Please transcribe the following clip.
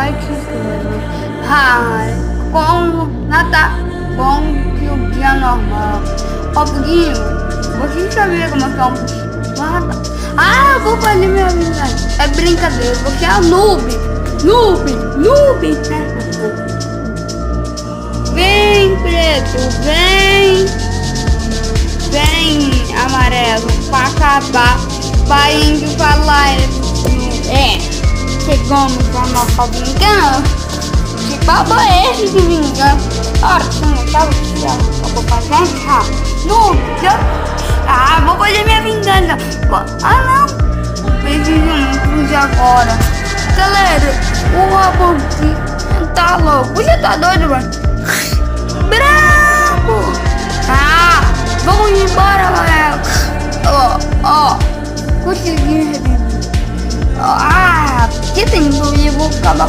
Quero. Ai, como nada bom que o dia normal. Ó, Buguinho, você sabia como é que é um nada? Ah, eu vou fazer minha vida. É brincadeira, você é um noob. Noob, noob. Vem, preto, vem. Vem, amarelo, pra acabar. Vai indo falar. É, chegamos pra nossa vingança. Que baba é esse vingança? Ora, não sabe o que é? Eu vou fazer já. Nunca. Ah, vou fazer minha vingança. Ah, não. Preciso muito agora. Galera, o robô tá louco. Você tá doido, mano? Bravo! Ah, vamos embora, galera. Ó, ó, consegui cada